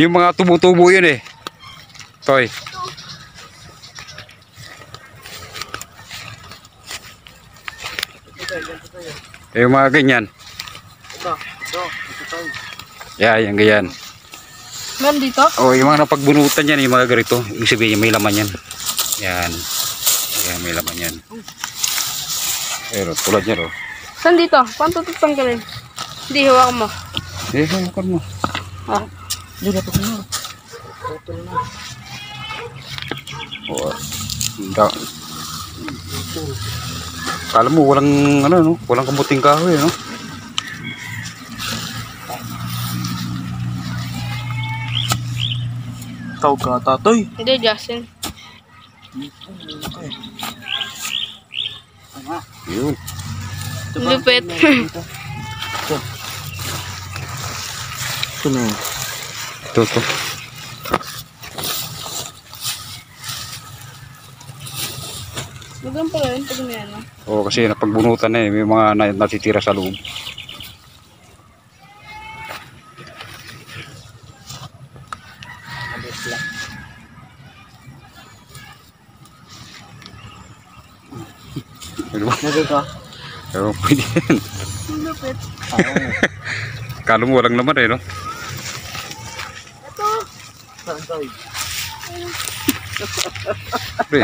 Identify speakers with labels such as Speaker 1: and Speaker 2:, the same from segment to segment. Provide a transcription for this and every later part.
Speaker 1: Yung mga tubo-tubo yun eh. Toy. Yung mga ganyan.
Speaker 2: Ito, ito, ito tayo.
Speaker 1: Yeah, yung ganyan.
Speaker 3: Meron dito?
Speaker 1: O, yung mga napagbunutan yan, yung mga ganito. Ibig sabihin, may laman yan. Yan. Yan, may laman yan. Pero, tulad yan, oh.
Speaker 3: Saan dito? Paano ito tanggalin? Hindi, hawakan mo.
Speaker 1: Eh, hawakan mo.
Speaker 3: Ah.
Speaker 2: Hindi, dapat mo. Putol na.
Speaker 1: Oo. Da. Kala mo, walang, ano, no? Walang kamuting kahoy, no?
Speaker 2: Tawag ka, tatoy.
Speaker 3: Hindi, Justin.
Speaker 1: Yun.
Speaker 3: Lupit.
Speaker 2: Ito. Ito na yun.
Speaker 1: Ito, ito.
Speaker 3: Magandang pala yun pag may ano.
Speaker 1: Oo, kasi napagbunutan na eh. May mga na, natitira sa loob.
Speaker 2: Nagay ka?
Speaker 1: Pero pwede yan.
Speaker 3: Lupit.
Speaker 1: Kala mo walang laman eh, no?
Speaker 3: Ito.
Speaker 2: Tayo?
Speaker 1: Pre,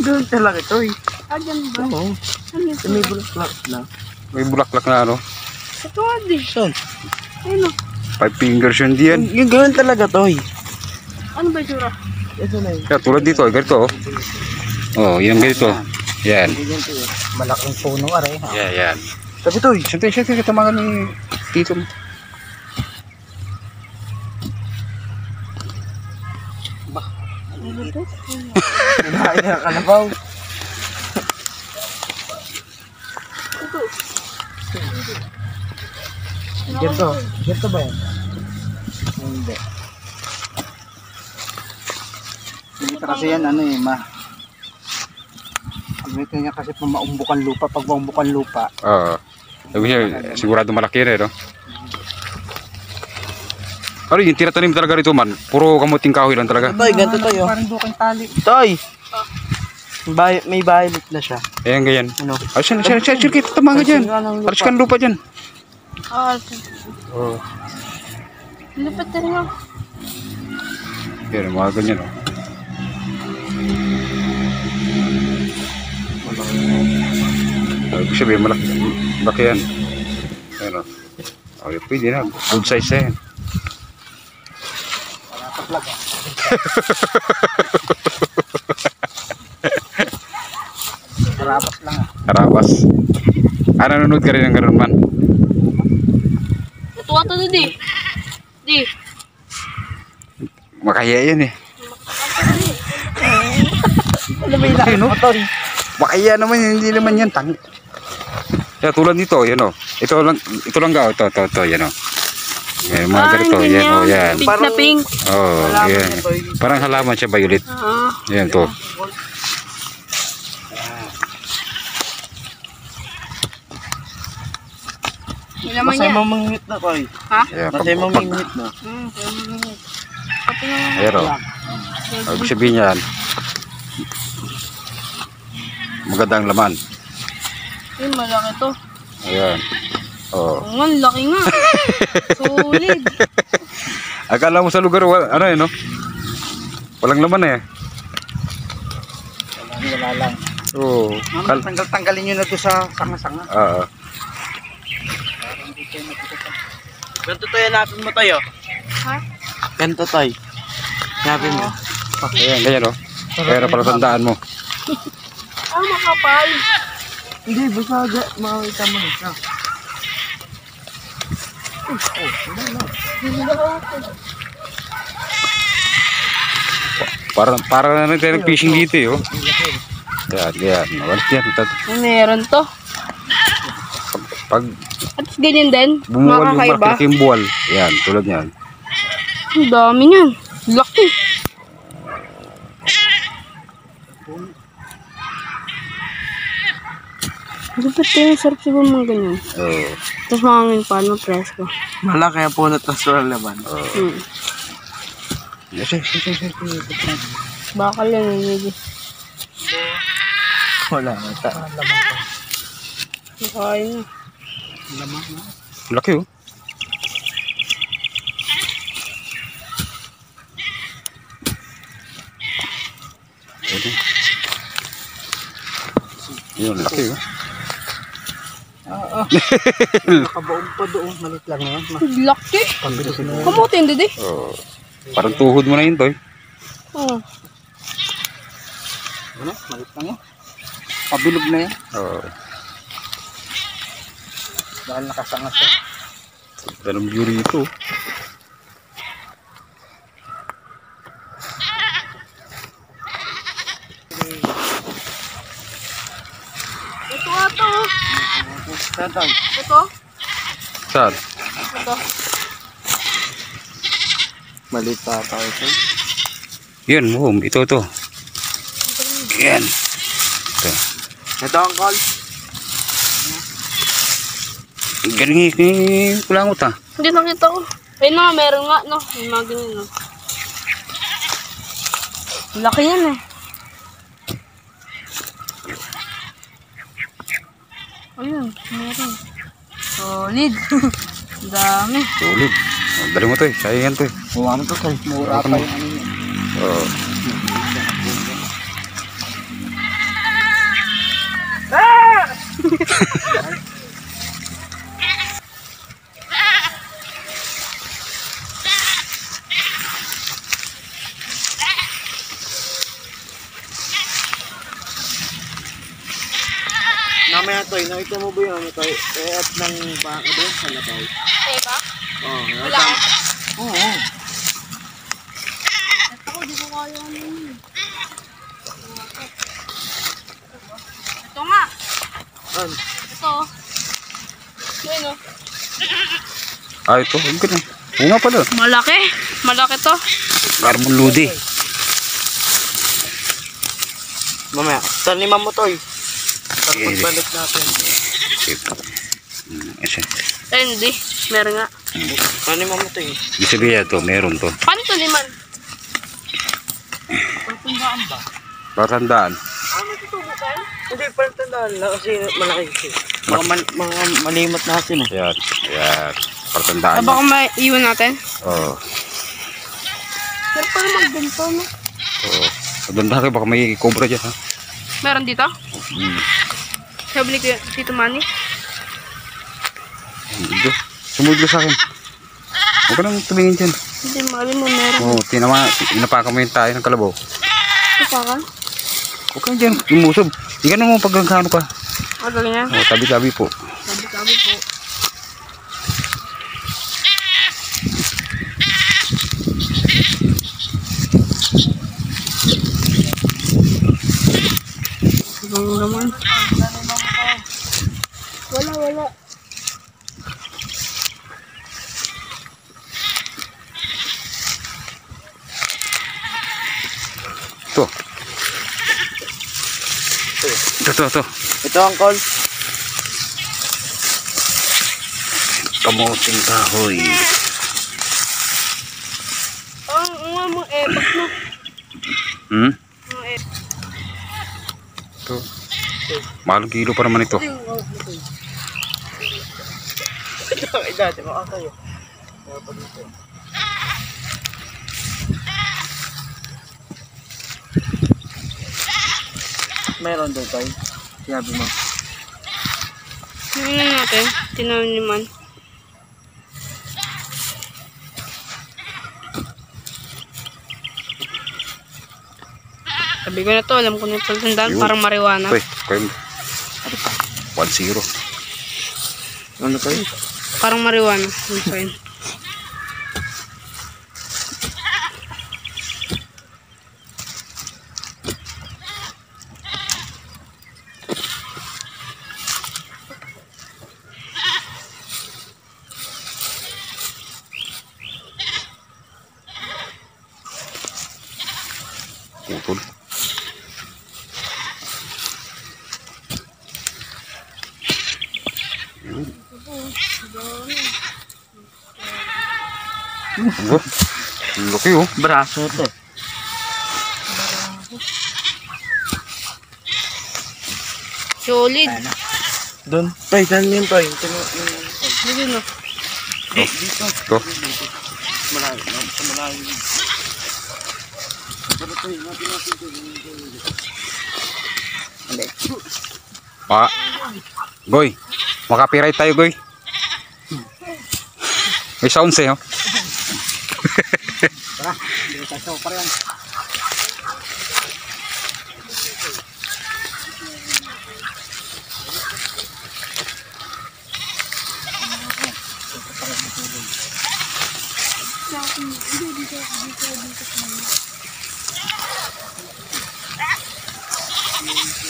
Speaker 2: Ganun talaga ito eh.
Speaker 3: Ah, dyan ba?
Speaker 2: Oo.
Speaker 3: Ano?
Speaker 2: May bulak na.
Speaker 1: may bulaklak na ano.
Speaker 3: Ito nga di.
Speaker 2: Saan?
Speaker 3: Ayun o.
Speaker 1: Five fingers yun diyan.
Speaker 2: Yung ganun talaga to eh.
Speaker 3: Ano ba yung sura?
Speaker 2: Ito na yun.
Speaker 1: Kaya tulad dito, eh, ganito oh. Oh, yan ganito. Yan.
Speaker 2: Ganito eh. Malaking puno are.
Speaker 1: Yan, yan.
Speaker 2: Sabi to.
Speaker 1: Siyempre, siyempre, katamangan ni Tito mo.
Speaker 3: Lupit.
Speaker 2: Kinain na kalabaw.
Speaker 3: Ito.
Speaker 2: Ganito. Ganito ba yan? Hindi. Dito kasi yan ano eh ma. Dito niya kasi pag maumbukan lupa, pag maumbukan lupa,
Speaker 1: Oo. Sabi niya, sigurado malaki rin, no? Ano yung tinatanim talaga rito man? Puro kamuting kahoy lang talaga.
Speaker 2: Toy, ganito tayo. Parang bukang tali. Toy! Bay may violet na siya.
Speaker 1: Ayan, ganyan.
Speaker 2: Ano?
Speaker 1: Ay, siya, siya, siya, siya, kita tamaga dyan. Aras ka lupa dyan.
Speaker 3: Ah, ito.
Speaker 1: Oo.
Speaker 3: Lupit na rin oh.
Speaker 1: Yan, mga ganyan, oh. Ibig sabihin, malaki, malaki yan. Ayan, oh. Okay, pwede na. Good size na yan.
Speaker 2: Marapas lang ah.
Speaker 1: Harapas. Ah, nanonood ka rin ng ganun man.
Speaker 3: Natuwa to di. Di.
Speaker 1: Makaya yan eh.
Speaker 2: Ano ba yung
Speaker 1: no?
Speaker 2: Toy?
Speaker 1: Makaya naman hindi naman yan tangi. Kaya tulad nito, yan o. Ito lang, ito lang ga, ito, ito, ito, yan o. Yan, mga
Speaker 3: Ah,
Speaker 1: ganito, yan o, yan.
Speaker 3: Pink na pink.
Speaker 1: Oh,
Speaker 2: Halaman
Speaker 1: yan. Parang halaman siya, violet.
Speaker 3: Ah.
Speaker 1: Yan to.
Speaker 3: May laman
Speaker 2: Masay
Speaker 3: yan.
Speaker 2: mo mangit na Toy.
Speaker 3: Ha?
Speaker 1: Ayan, pag,
Speaker 2: Masay mo
Speaker 1: pag,
Speaker 2: mangit na.
Speaker 3: Hmm, kaya nga.
Speaker 1: ayan o. Ibig sabihin yan, magandang laman.
Speaker 3: Eh, malaki to.
Speaker 1: Ayan. Oh.
Speaker 3: Oo nga, ang laki nga. Solid.
Speaker 1: Akala mo sa lugar, wala, ano eh, no? Walang laman eh.
Speaker 2: Wala, wala lang.
Speaker 1: Oo. Kal
Speaker 2: Tanggal-tanggalin nyo na to sa sanga-sanga.
Speaker 1: Oo.
Speaker 2: Ganito tayo hanapin mo tayo.
Speaker 3: ha?
Speaker 2: Ganito tayo. Hanapin mo.
Speaker 1: Ayan, ganyan o. Kaya para tandaan mo.
Speaker 3: Ah, makapal.
Speaker 2: Hindi, basta ga- makakita mo na siya.
Speaker 1: Para, para na rin tayo nag-fishing dito eh, oh. Yan, yan. Walis yan.
Speaker 3: Meron to.
Speaker 1: Pag
Speaker 3: At ganyan din.
Speaker 1: bumuwal yung
Speaker 3: Makakaiba.
Speaker 1: malaking buwal, yan, tulad yan.
Speaker 3: Ang dami niyan. Laki. Dapat tayo, sarap siguro mga ganyan.
Speaker 1: Oo.
Speaker 3: Tapos makangin pa, no, presko.
Speaker 2: Malaki ang punot na sa laban.
Speaker 3: Hmm.
Speaker 1: Yes, yes, yes, yes, yes.
Speaker 3: Bakal yan, eh, medyo.
Speaker 2: Wala na. Ta
Speaker 3: Nakain na.
Speaker 1: Laki oh. Yun, laki oh.
Speaker 2: Nakabaong pa doon. Malit lang na yan.
Speaker 3: Laki.
Speaker 2: Pagbilis na yan.
Speaker 3: Kamuti, hindi di.
Speaker 1: Oh. Parang tuhod mo na yun, Toy.
Speaker 3: Oo.
Speaker 2: Ano? Malit lang yan. Pabilog na yan.
Speaker 1: Oo.
Speaker 2: Dahil nakasangat.
Speaker 1: Ganun view rito.
Speaker 3: Ito nga to.
Speaker 2: Saan tayo?
Speaker 3: Ito.
Speaker 1: Saan?
Speaker 3: Ito.
Speaker 2: Malit pa tayo ito.
Speaker 1: Yun, boom. Ito, ito. Yan. Ito.
Speaker 2: Ito ang call.
Speaker 1: Galing eh, kulangot ah.
Speaker 3: Hindi nakita ko. Ayun na, meron nga, no. May mga ganyan, no. Laki yan, eh. Ayun, meron. Solid. Dami.
Speaker 1: Solid. Dali mo to eh. Kaya yan to eh.
Speaker 2: Buwa mo to tayo. Mura pa yung ano yun.
Speaker 1: Oo.
Speaker 2: Mamaya to, nakita mo ba yung ano to? Eh, at ng baka doon sa labaw.
Speaker 3: Eh, ba?
Speaker 2: Oo. Oh,
Speaker 3: Wala.
Speaker 2: Oo. Oh,
Speaker 3: Ako, di ko kaya ano yun. Ito nga.
Speaker 2: An?
Speaker 3: Ito. Ayun, oh.
Speaker 1: Ah, ito. Ang ganun. Oo nga pala.
Speaker 3: Malaki. Malaki to.
Speaker 1: Carbon ludi.
Speaker 2: Mamaya, taniman mo to eh.
Speaker 1: Sige.
Speaker 2: pagbalik natin.
Speaker 1: Hmm, isa.
Speaker 3: Eh, hindi. Meron nga.
Speaker 2: Taniman mo to eh.
Speaker 1: Ibig sabihin to, meron to.
Speaker 3: Paano ito liman?
Speaker 2: Pagtundaan ba?
Speaker 1: Patandaan.
Speaker 3: Ah, matutubukan?
Speaker 2: Hindi, parang tandaan lang kasi malaki kasi. Mga, man, mga malimot natin eh.
Speaker 1: Ayan. Ayan. Patandaan.
Speaker 3: Ah, baka maiwan natin.
Speaker 1: Oo.
Speaker 3: Pero paano magganto, no?
Speaker 1: Oo. Patandaan kayo. Baka may cobra dyan ha.
Speaker 3: Meron dito?
Speaker 1: Hmm.
Speaker 3: Sabi ni Kuya Tito Manny.
Speaker 1: Ito. Sumunod ka sa akin. Huwag ka nang tumingin dyan.
Speaker 3: Hindi, mali mo meron.
Speaker 1: Oo. Tinama. Inapakan mo yung tayo ng kalabaw.
Speaker 3: Ito pa ka?
Speaker 1: Huwag ka dyan. Umusob. Hindi ka naman pag ano ka.
Speaker 3: Ah, ganyan.
Speaker 1: Oo. Tabi-tabi po.
Speaker 3: Sabi-sabi po. Ibang naman. Wala, wala.
Speaker 1: Ito. Ito, ito, ito.
Speaker 2: Ito ang call.
Speaker 1: Kamuting kahoy.
Speaker 3: Ang nga mo eh, bak mo.
Speaker 1: Hmm?
Speaker 3: Mga eh.
Speaker 1: Ito. Mahal kilo pa naman ito.
Speaker 2: Ito, eh, dati mo ako yun. Meron doon tayo. Sinabi mo.
Speaker 3: Tingnan natin. Tinaw naman. Sabi ko na to, alam ko na pagtandaan,
Speaker 1: Yun.
Speaker 3: parang marijuana.
Speaker 1: Uy, kayo. 1-0.
Speaker 2: Ano tayo?
Speaker 3: Parang marijuana. Yun
Speaker 1: Putol. Laki oh.
Speaker 2: Braso to.
Speaker 3: Solid.
Speaker 2: Doon. Tay, saan yun, Tay? Yung...
Speaker 3: Sige na.
Speaker 2: Dito.
Speaker 1: Ito.
Speaker 2: Malayo. Malayo.
Speaker 1: Pa. Goy. Makapiright tayo, Goy. May sounds eh, oh.
Speaker 3: Ay,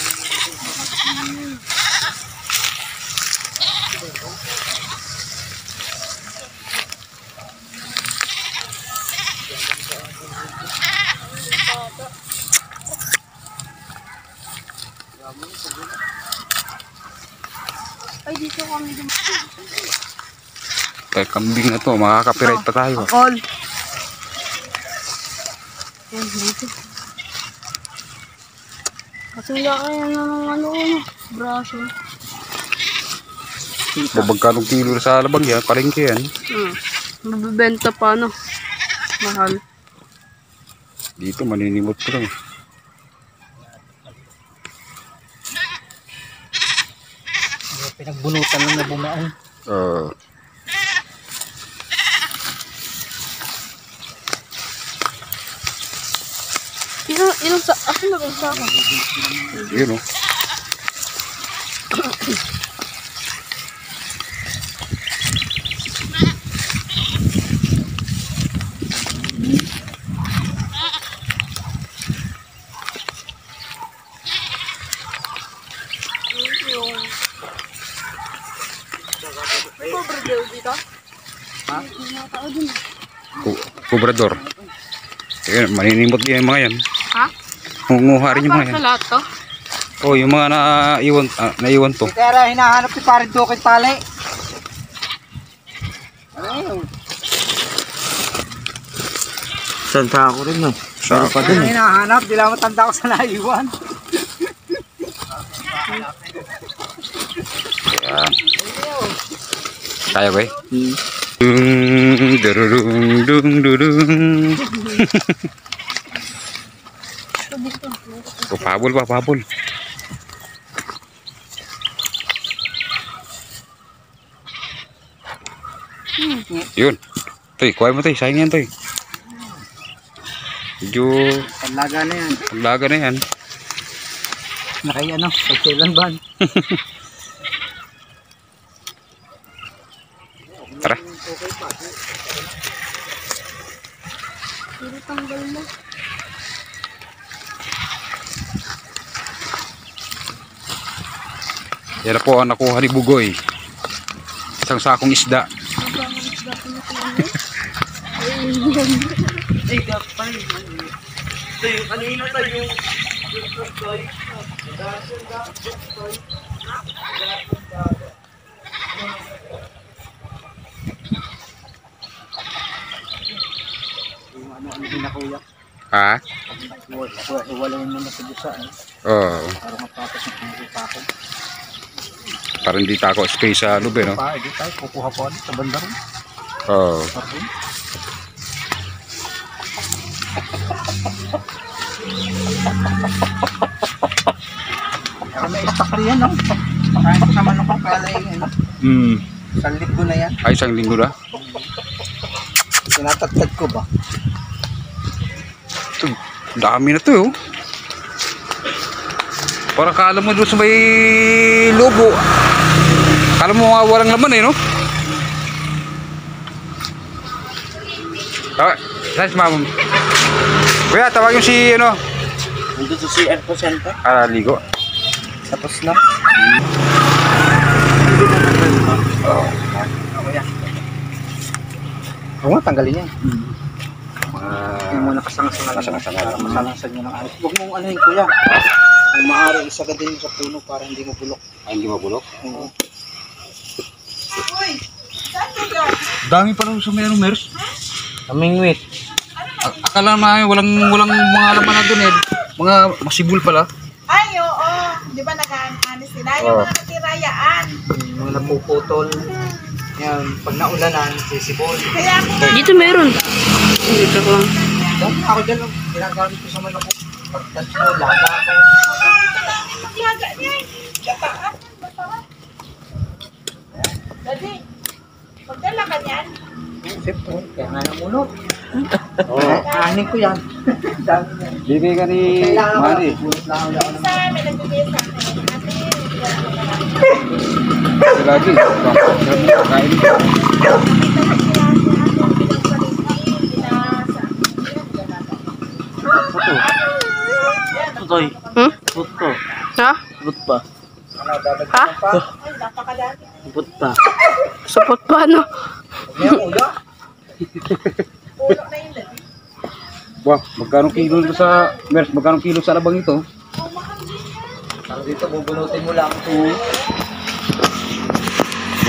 Speaker 3: dito kami dumaan.
Speaker 1: Kaya kambing na to, makakapiright pa tayo.
Speaker 2: All.
Speaker 3: Yan, dito. Kasi wala kaya na ng ano, ano, braso.
Speaker 1: Babagkanong kilo sa labag yan, palengke yan.
Speaker 3: Hmm. Mabibenta pa, ano. Mahal.
Speaker 1: Dito, maninimot ko lang.
Speaker 2: Pinagbunutan lang na bumaon.
Speaker 1: Uh,
Speaker 3: Ilang, ilang sa, ako na rin sa akin.
Speaker 1: yun.
Speaker 3: Cover daw dito. Ha? tao dun.
Speaker 1: Ku- Kubrador. Ayun, maninimot din yung mga yan.
Speaker 3: Ha?
Speaker 1: Munguha rin yung mga
Speaker 3: sa
Speaker 1: yan.
Speaker 3: lahat to?
Speaker 1: Oh, yung mga naiwan, ah, naiwan to.
Speaker 2: Kaya hinahanap si Parin Dukit Tali. Ano Santa ako rin, no?
Speaker 1: Sa
Speaker 2: Pa din, eh. hinahanap, di lang matanda ko sa naiwan.
Speaker 1: Yan. Kaya ba eh?
Speaker 2: Hmm.
Speaker 1: Dung, dururung, dung, durung. Oh, pabol pa, pabol. Yun. Toy, kuha mo toy. Sayang yan toy. Medyo
Speaker 2: Panlaga na yan.
Speaker 1: paglaga na yan.
Speaker 2: Nakay ano, pagkailan ban.
Speaker 1: Tara.
Speaker 3: Pero tanggal mo.
Speaker 1: Yan na po ang nakuha ni Bugoy. Isang sakong isda.
Speaker 2: Ay, dapat yung kanina tayo.
Speaker 1: Ha?
Speaker 2: Iwalayin mo na sa busa, eh.
Speaker 1: Oo.
Speaker 2: Para matapos ng pangkupa ko.
Speaker 1: Para hindi tako space sa loob eh, no?
Speaker 2: Pa, tayo, kukuha ko ano, sa banda rin.
Speaker 1: Oo.
Speaker 2: Tapos, Pero may stock rin yan, no? Pakain ko naman kala yung ano,
Speaker 1: Hmm.
Speaker 2: isang linggo na yan.
Speaker 1: Ay, isang linggo na.
Speaker 2: Tinatatad ko ba?
Speaker 1: Ito, dami na to, oh. Parang kala mo doon sa may lobo. Kala mo mga walang laman eh, no? Tawa, saan si mama? Kuya, tawagin si, ano,
Speaker 2: Nandun sa CR ko center.
Speaker 1: ah, ligo.
Speaker 2: Tapos na. Oo nga, tanggalin yan.
Speaker 4: Yung
Speaker 1: mga
Speaker 4: muna kasangasangan.
Speaker 1: Kasangasangan.
Speaker 4: Para masalansan nyo ng alis. Huwag mong ano yun kuya. Kung maaari, isagadin mo sa puno para hindi mo bulok.
Speaker 1: ay, hindi mabulok.
Speaker 4: Oo.
Speaker 1: Dami pa rin sa may ano, Mers.
Speaker 4: Kaming wait.
Speaker 1: A- akala na walang walang mga laman na doon eh. Mga masibul pala.
Speaker 5: Ay, oo. Di ba nag-ano sila? Yung mga natirayaan.
Speaker 4: Yung mga napuputol. Yan, pag naulanan, sisibol.
Speaker 5: Kaya ako
Speaker 3: Dito meron. Dito ko lang.
Speaker 4: Ako dyan, oh, ginagamit ko sa manok. Pagtats mo, laga ko.
Speaker 5: maglaga niya. Gataan. Dadi. Magdala ka niyan.
Speaker 4: Siyempre, kaya nga namunot. Oo. Anin ko yan. Dami yan.
Speaker 1: Bibigay ka ni
Speaker 4: ko
Speaker 1: Mari.
Speaker 4: ako.
Speaker 5: Isa, may nagbibigay sa akin. Ate, wala ka na lang.
Speaker 1: Sa lagi. Kain.
Speaker 4: Tutoy,
Speaker 3: Hmm?
Speaker 4: puto.
Speaker 3: Ha?
Speaker 4: Put pa.
Speaker 3: Ha?
Speaker 5: napakadami.
Speaker 4: Put pa.
Speaker 3: Supot pa, no?
Speaker 5: Dadi.
Speaker 1: Wah, magkano kilo sa Mers? Magkano kilo sa labang ito?
Speaker 4: Taro dito, bubunutin mo lang ito.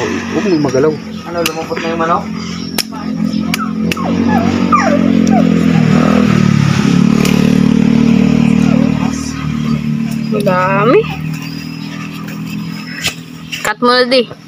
Speaker 1: Oh, mo magalaw.
Speaker 4: Ano, lumupot na yung manok?
Speaker 3: Ang dami. Cut mo na di.